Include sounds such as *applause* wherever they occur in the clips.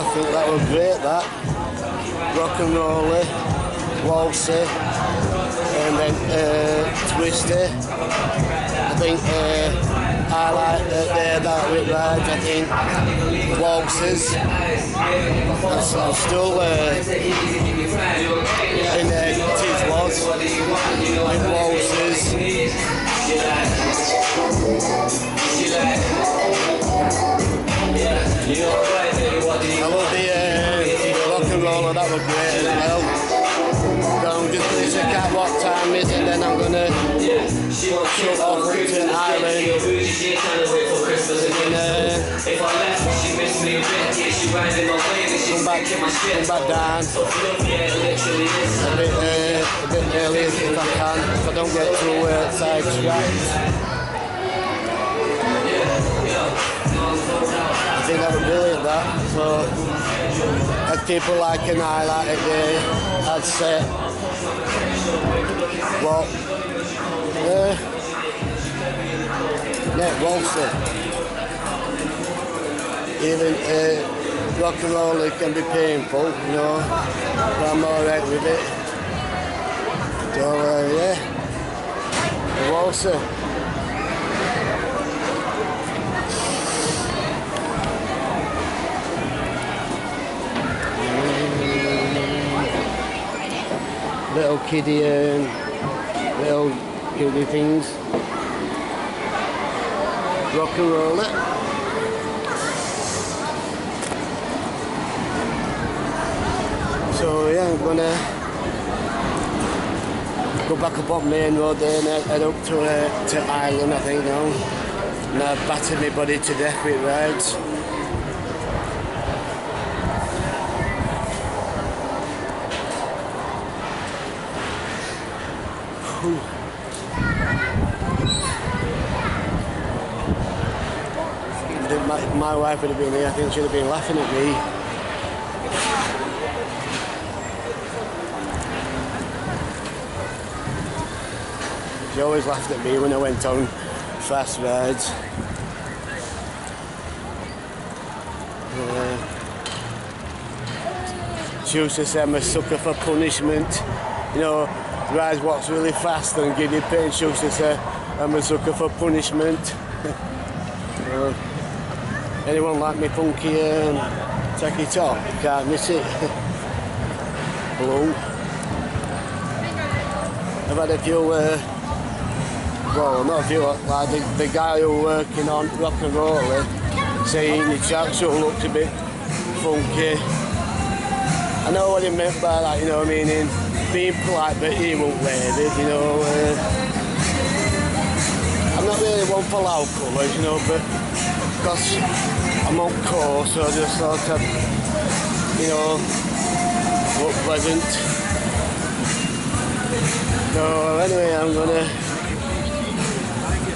I think that was great. That rock and rolly, waltzy, and then uh, twisty. I think uh, I like that there that with rides. I think waltzes. I'm, I'm still uh, in there. It was with waltzes. Roller, that was great as well. So I'm just going to check out what time is and then I'm going to shut off to Ireland. And come back, down a bit, uh, a bit early if I can, if I don't get too uh, sidetracked. I think that was that. So as people like an eye like it day, I'd say well uh, yeah, waltzer. Even uh, rock and roll it can be painful, you know, but I'm alright with it. So uh, yeah, waltzer. Little kiddie um, little kiddie things. Rock and roll it. So yeah, I'm gonna go back up on Main Road there and head up to uh, to Ireland, I think now. And I've battered my body to death with rides. My, my wife would have been here, I think she'd have been laughing at me. She always laughed at me when I went on fast rides. Uh, she used to say I'm a sucker for punishment. You know, rides what's really fast and give you pain. Used to say I'm a sucker for punishment. *laughs* Uh, anyone like me funky um, take it off, can't miss it. *laughs* Blue. I've had a few, uh, well not a few, like the, the guy who working on rock and roll uh, saying the tracksuit looked a bit funky. I know what he meant by that, you know what I mean, being polite but he won't wear it, you know. Uh, I'm not really one for loud colours, you know, but because I'm on course, so I just thought I'd, you know, look pleasant. So anyway, I'm gonna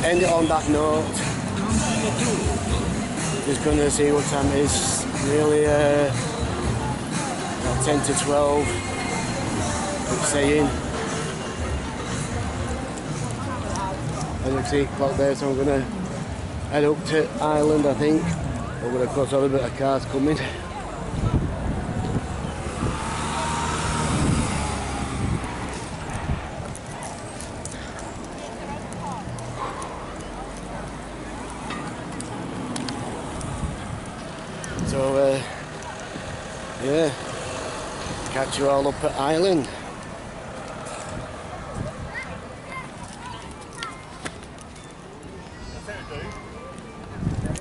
end it on that note. Just gonna see what time it is. Really, uh, 10 to 12. Saying. As you can see, clock there, so I'm gonna head up to Ireland, I think. But we're across all a bit of cars coming. So, uh, yeah, catch you all up at Ireland.